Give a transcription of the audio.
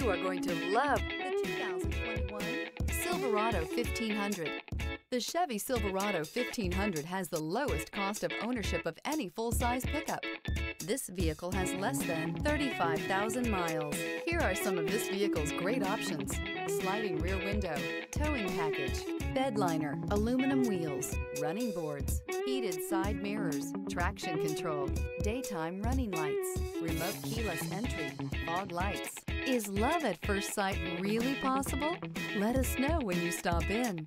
You are going to love the 2021 Silverado 1500. The Chevy Silverado 1500 has the lowest cost of ownership of any full-size pickup. This vehicle has less than 35,000 miles. Here are some of this vehicle's great options. Sliding rear window, towing package, bed liner, aluminum wheels, running boards, heated side mirrors, traction control, daytime running lights, remote keyless entry, fog lights. Is love at first sight really possible? Let us know when you stop in.